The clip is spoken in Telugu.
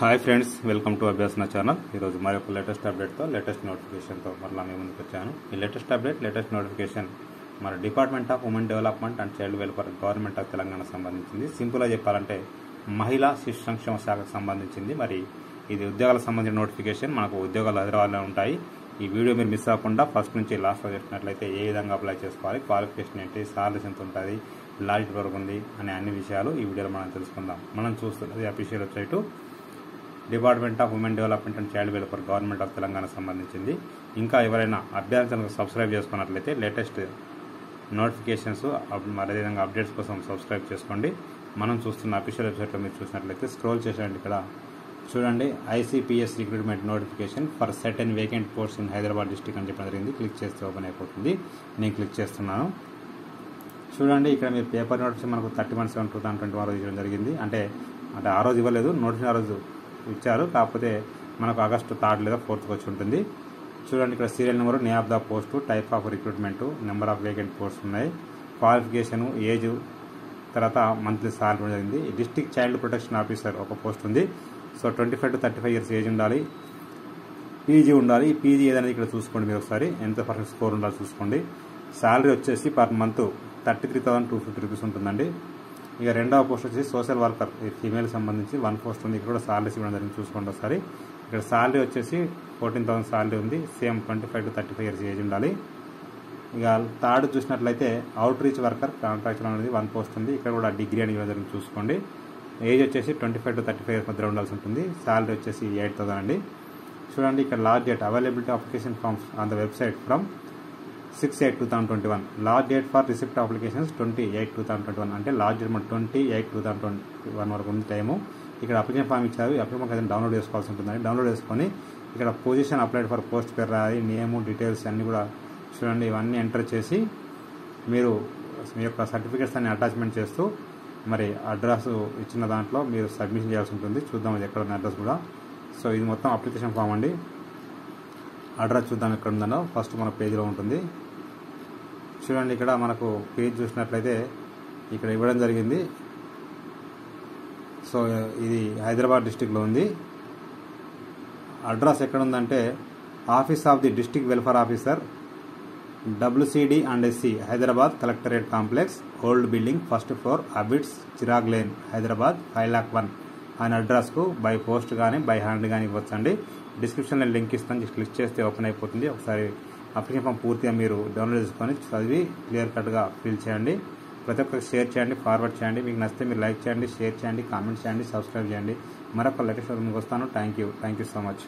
Hi friends welcome to Abhyasana channel ఈరోజు మరి ఒక లేటెస్ట్ అప్డేట్తో లేటెస్ట్ నోటిఫికేషన్తో మరలా మీ ముందుకు వచ్చాను. ఈ లేటెస్ట్ అప్డేట్ లేటెస్ట్ నోటిఫికేషన్ మన department of women development and child welfare government of Telangana సంబంధించింది. సింపుల్గా చెప్పాలంటే మహిళా శిశు సంక్షేమ శాఖకు సంబంధించింది. మరి ఇది ఉద్యోగాలకు సంబంధించిన నోటిఫికేషన్ మనకు ఉద్యోగాలు హైదరాబాద్లో ఉంటాయి. ఈ వీడియో మీరు మిస్ అవ్వకుండా ఫస్ట్ నుంచి లాస్ట్ చెప్పినట్లయితే ఏ విధంగా అప్లై చేసుకోవాలి క్వాలిఫికేషన్ ఏంటి సాలరీస్ ఎంత ఉంటుంది లాజిట్ వరకు ఉంది అనే అన్ని విషయాలు ఈ వీడియోలో మనం తెలుసుకుందాం. మనం చూస్తున్నది official website department of women development and child welfare government of Telangana సంబంధించింది. ఇంకా ఎవరైనా అభ్యర్థులకు సబ్స్క్రైబ్ చేసుకున్నట్లయితే లేటెస్ట్ నోటిఫికేషన్స్ అదేవిధంగా అప్డేట్స్ కోసం సబ్స్క్రైబ్ చేసుకోండి. మనం చూస్తున్న అఫీషియల్ వెబ్సైట్లో మీరు చూసినట్లయితే స్క్రోల్ చేసేయండి ఇక్కడ. చూడండి ICPS recruitment notification for certain vacant post in Hyderabad district అని చెప్పడం జరిగింది. క్లిక్ చేస్తే ఓపెన్ అయిపోతుంది. నేను క్లిక్ చేస్తున్నాను. చూడండి ఇక్కడ మీరు పేపర్ నోటిఫికేషన్ మనకు thirty one seven two thousand twenty one రోజు ఇవ్వడం జరిగింది. అంటే అంటే ఆ రోజు ఇవ్వలేదు నోటిఫికేషన్ ఆ రోజు ఇచ్చారు. కాకపోతే మనకు ఆగస్టు థర్డ్ లేదా ఫోర్త్కి వచ్చి ఉంటుంది. చూడండి ఇక్కడ serial number name of the post type of recruitment number of vacant post ఉన్నాయి. క్వాలిఫికేషన్ ఏజ్ తర్వాత మంత్లీ సాలరీ జరిగింది. డిస్టిక్ చైల్డ్ ప్రొటెక్షన్ ఆఫీసర్ ఒక పోస్ట్ ఉంది. So twenty five to thirty five years age ఉండాలి. పీజీ ఉండాలి. పీజీ ఏదనేది ఇక్కడ చూసుకోండి మీరు ఒకసారి. ఎంత పర్సెంట్ స్కోర్ ఉండాలి చూసుకోండి. శాలరీ వచ్చేసి per month thirty three thousand two fifty rupees ఉంటుందండి. ఇక రెండవ పోస్ట్ వచ్చేసి సోషల్ వర్కర్ ఈ ఫీమేల్ సంబంధించి వన్ పోస్ట్ ఉంది. ఇక్కడ కూడా సాలరీస్ ఇవ్వడం జరిగింది. చూసుకోండి ఒకసారి. ఇక్కడ సాలరీ వచ్చేసి ఫోర్టీన్ థౌసండ్ సాలరీ ఉంది. Same twenty five to thirty five years age ఉండాలి. ఇక థర్డ్ చూసినట్లయితే అవుట్ రీచ్ వర్కర్ కాంట్రాక్టర్ అనేది వన్ పోస్ట్ ఉంది. ఇక్కడ కూడా డిగ్రీ అని ఇవ్వడం జరిగింది. చూసుకోండి. ఏజ్ వచ్చేసి twenty five to thirty five years మధ్య ఉండాల్సి ఉంటుంది. సాలరీ వచ్చేసి ఎయిట్ థౌసండ్ అండి. చూడండి ఇక్కడ last date availability application forms on the website from six eight two thousand twenty one last date for receipt applications twenty eight two thousand twenty one అంటే లాస్ట్ డేట్ మన twenty eight two thousand twenty one వరకు ఉంది టైము ఇక్కడ అప్లికేషన్ ఫామ్ ఇచ్చారు. ఈ అప్లికేషన్ అయితే డౌన్లోడ్ చేసుకోవాల్సి ఉంటుందండి. డౌన్లోడ్ చేసుకొని ఇక్కడ పొజిషన్ అప్లైడ్ ఫర్ పోస్ట్ పేరు రాయాలి నేము డీటెయిల్స్ అన్నీ కూడా చూడండి. ఇవన్నీ ఎంటర్ చేసి మీరు మీ యొక్క సర్టిఫికేట్స్ అన్ని అటాచ్మెంట్ చేస్తూ మరి అడ్రస్ ఇచ్చిన దాంట్లో మీరు సబ్మిషన్ చేయాల్సి ఉంటుంది. చూద్దాం అది ఎక్కడ ఉన్న అడ్రస్ కూడా. సో ఇది మొత్తం అప్లికేషన్ ఫామ్ అండి. అడ్రస్ చూద్దాం ఎక్కడ ఉందనో ఫస్ట్ మన పేజీలో ఉంటుంది. చూడండి ఇక్కడ మనకు పేజ్ చూసినట్లయితే ఇక్కడ ఇవ్వడం జరిగింది. సో ఇది హైదరాబాద్ డిస్టిక్లో ఉంది. అడ్రస్ ఎక్కడ ఉందంటే office of the district welfare officer WCD and SC Hyderabad collectorate complex old building first floor Abids Chirag lane Hyderabad five lakh one. ఆయన అడ్రస్కు బై పోస్ట్ కానీ బై హ్యాండ్ కానీ ఇవ్వచ్చండి. డిస్క్రిప్షన్లో లింక్ ఇస్తాను క్లిక్ చేస్తే ఓపెన్ అయిపోతుంది. ఒకసారి అప్లికేషన్ ఫామ్ పూర్తిగా మీరు డౌన్లోడ్ చేసుకొని చదివి క్లియర్ కట్గా ఫిల్ చేయండి. ప్రతి ఒక్కరికి షేర్ చేయండి ఫార్వర్డ్ చేయండి. మీకు నచ్చితే మీరు లైక్ చేయండి షేర్ చేయండి కామెంట్ చేయండి సబ్స్క్రైబ్ చేయండి. మరొక లేటెస్ట్ ముందుకు వస్తాను. Thank you thank you so much